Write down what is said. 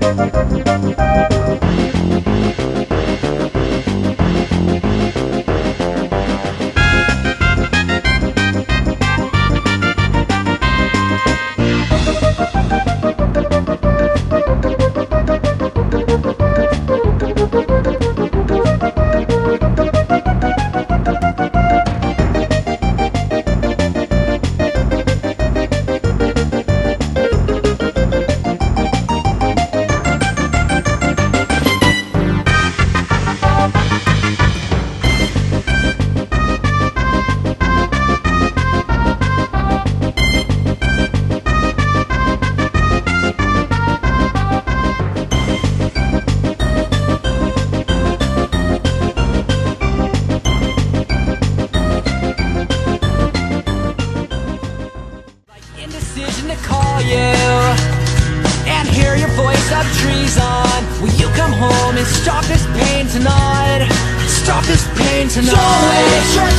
ねえねえねえ you and hear your voice of trees on. Will you come home and stop this pain tonight? Stop this pain tonight. Don't wait.